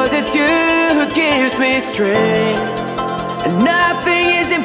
Cause it's you who gives me strength. And nothing is impossible